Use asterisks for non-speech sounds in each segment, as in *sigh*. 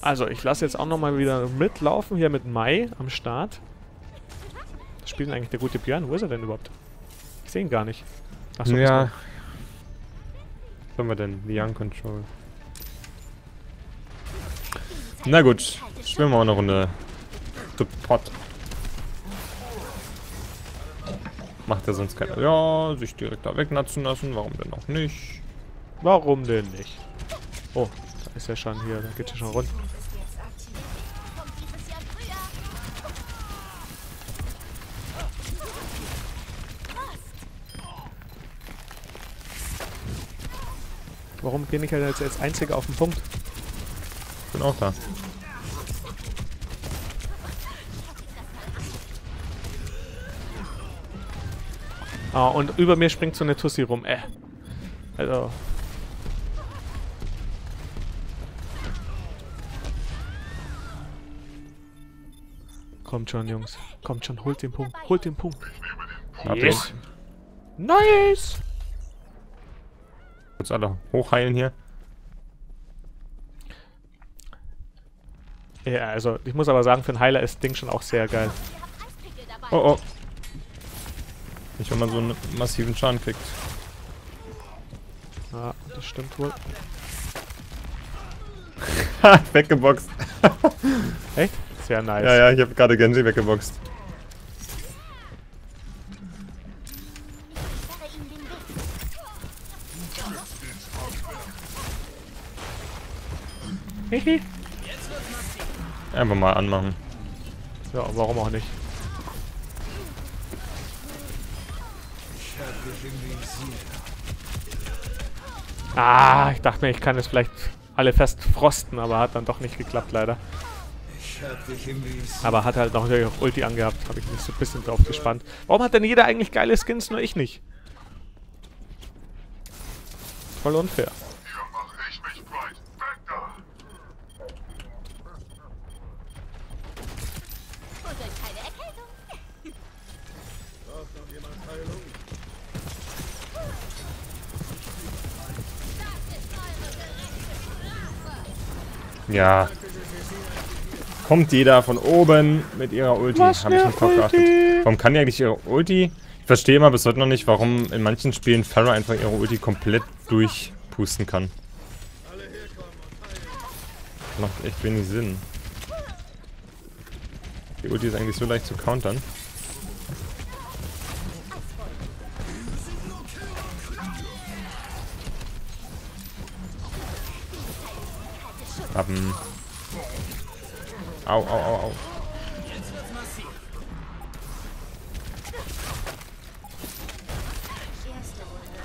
Also, ich lasse jetzt auch nochmal wieder mitlaufen hier mit Mai am Start. Was spielt denn eigentlich der gute Björn? Wo ist er denn überhaupt? Ich sehe ihn gar nicht. Achso, ja. Was haben wir denn? The Young Control. Na gut, spielen wir mal eine Runde Support. Macht er sonst keiner. Ja, sich direkt da wegnatzen lassen. Warum denn auch nicht? Warum denn nicht? Oh, ist ja schon hier. Da geht ja schon rund. Warum bin ich halt jetzt als Einziger auf den Punkt? Bin auch da. Ah, und über mir springt so eine Tussi rum. Äh. Also. Kommt schon, Jungs. Kommt schon, holt den Punkt. Holt den Punkt. Hab Yes. Nice! Kurz alle hochheilen hier. Ja, also, ich muss aber sagen, für einen Heiler ist das Ding schon auch sehr geil. Oh oh. Nicht, wenn man so einen massiven Schaden kriegt. Ja, das stimmt wohl. *laughs* Ha, weggeboxt. *laughs* Echt? Sehr nice. Ja, ja, ich habe gerade Genji weggeboxt. Einfach mal anmachen. ja, warum auch nicht? Ah, ich dachte mir, ich kann es vielleicht alle fest frosten, aber hat dann doch nicht geklappt, leider. Aber hat halt noch auch Ulti angehabt, habe ich mich so ein bisschen drauf gespannt. Warum hat denn jeder eigentlich geile Skins, nur ich nicht? Voll unfair. Hier da! Kommt jeder von oben mit ihrer Ulti. Hab ich nicht drauf geachtet. Warum kann die eigentlich ihre Ulti? Ich verstehe immer bis heute noch nicht, warum in manchen Spielen Pharah einfach ihre Ulti komplett durchpusten kann. Macht echt wenig Sinn. Die Ulti ist eigentlich so leicht zu countern. Haben. Au, au, au, au.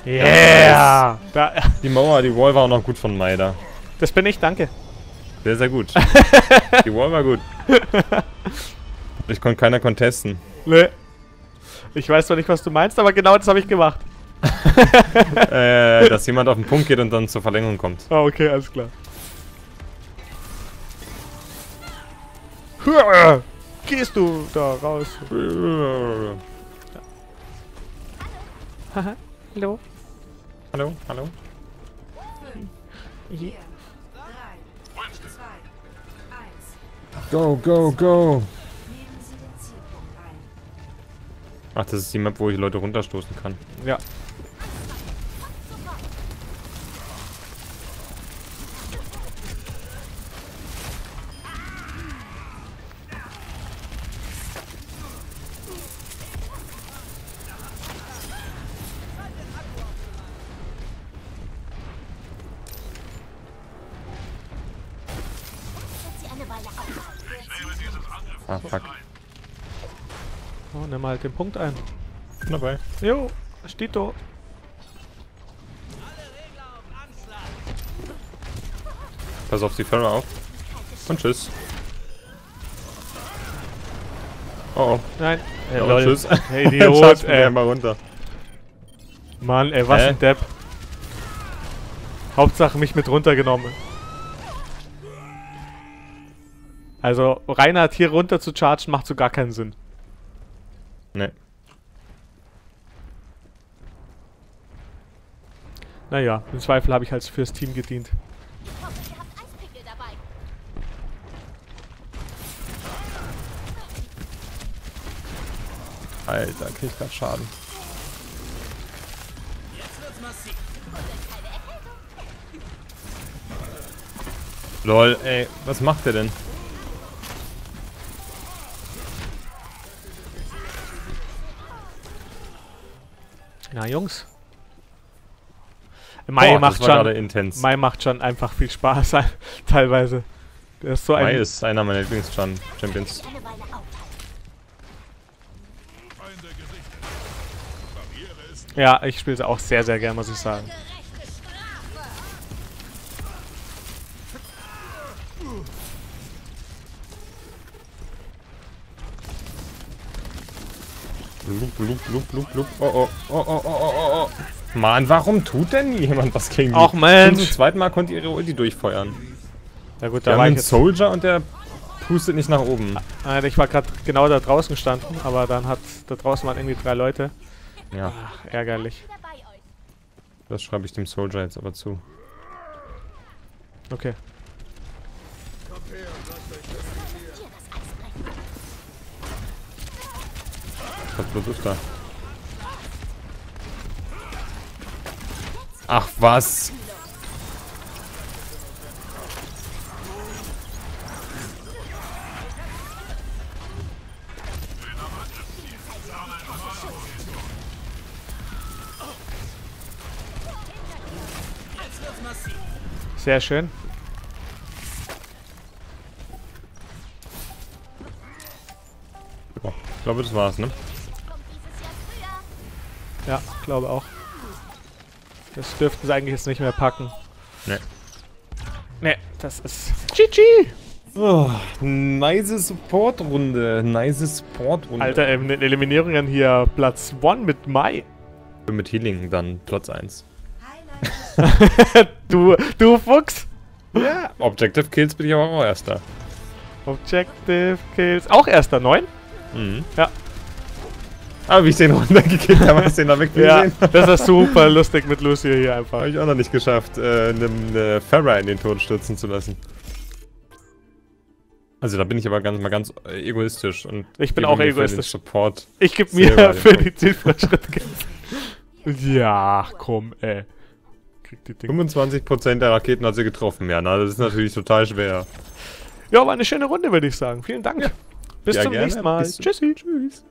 Yeah! Da, Die Mauer, die Wall war auch noch gut von Maida. das bin ich, danke. Sehr, sehr gut. *laughs* die Wall war gut. Ich konnte keiner contesten. Nee. Ich weiß zwar nicht, was du meinst, aber genau das habe ich gemacht. äh, dass jemand auf den Punkt geht und dann zur Verlängerung kommt. Ah, okay, alles klar. Gehst du da raus? Haha, hallo. Hallo, hallo. Go, go, go. Ach, das ist die Map, wo ich Leute runterstoßen kann. Ja. Ah, fuck. Oh, nimm mal halt den Punkt ein. Bin dabei. Jo, steht da. Pass auf die Pharah auf. Und tschüss. Oh, oh. Nein. Hey, Ja, lol. tschüss. *laughs* Hey, *laughs* Idiot, ey. mal runter. Mann, ey, was Hä? ein Depp. Hauptsache mich mit runtergenommen. Also Reinhard hier runter zu chargen macht so gar keinen Sinn. Ne. Naja, im Zweifel habe ich halt fürs Team gedient. Alter, krieg ich grad Schaden. Lol, ey, was macht der denn? Na, Jungs. Mai Boah, macht schon. intens. Mai macht schon einfach viel Spaß *laughs* teilweise. Der ist so ein. Mai ist einer meiner Lieblings-Champions. Ja, ich spiele es auch sehr, sehr gern, muss ich sagen. Blub, blub, blub, blub, blub. Oh, oh, oh, oh, oh, oh, oh. Mann, warum tut denn nie jemand was gegen die? Ach, Mensch. Zum zweiten Mal konnte ihre Ulti durchfeuern. Ja gut, Wir da haben war ich einen jetzt. Soldier und der pustet nicht nach oben. Äh, ich war gerade genau da draußen gestanden, aber dann hat da draußen waren irgendwie drei Leute. Ja, Ach, ärgerlich. Wieder bei euch. das schreibe ich dem Soldier jetzt aber zu. Okay. Hier das Was bloß ist da? Ach was? Sehr schön. Ja, ich glaube, das war's, ne? Ja, glaube auch. Das dürften sie eigentlich jetzt nicht mehr packen. Ne. Ne, das ist GG. Oh, nice Support-Runde. Nice Support-Runde. Alter, in den Eliminierungen hier Platz 1 mit Mai. Mit Healing dann Platz 1. *laughs* Du, du Fuchs. Ja. Objective Kills bin ich aber auch erster. Objective Kills. Auch erster, 9? Mhm. Ja. Aber wie ich den runtergekickt habe, hast du den da weg Ja, das ist super lustig mit Lucio hier einfach. Habe ich auch noch nicht geschafft, äh, einem äh, Farah in den Tod stürzen zu lassen. Also da bin ich aber ganz mal ganz egoistisch und Ich bin auch egoistisch. Support. Ich gebe mir für die Zielfortschritte. ja, komm, ey. Krieg die Dinge. 25% der Raketen hat sie getroffen, ja, na, das ist natürlich total schwer. Ja, war eine schöne Runde, würde ich sagen. Vielen Dank. Bis Ja, zum gerne. nächsten Mal. Bis Tschüssi. Tschüss.